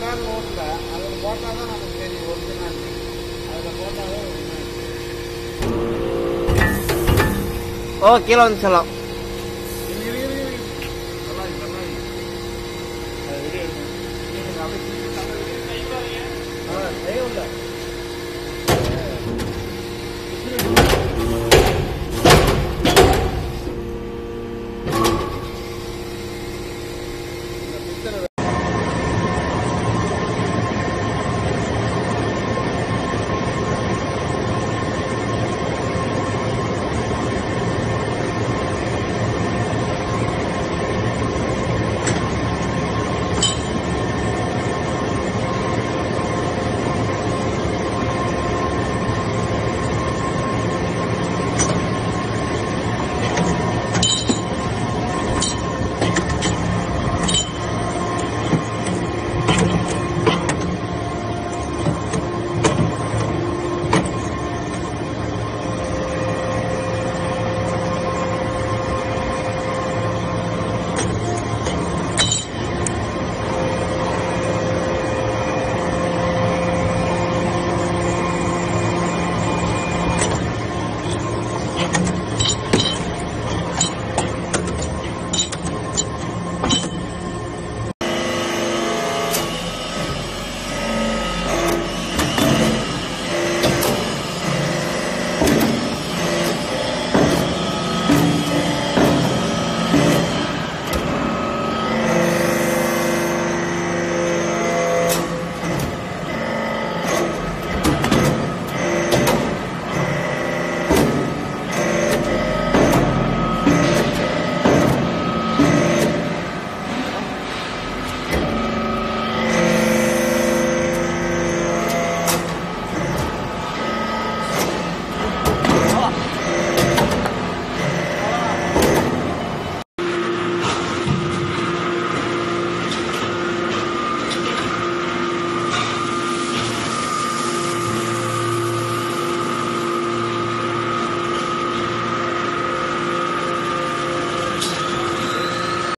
போட்டால் நோட்டில் அதில் போட்டால் தான் நமக்கு தெரியும் ஒரிஜினாலிட்டி அதில் போட்டால் தான் ஓ கீழே வந்து சொல்லலாம்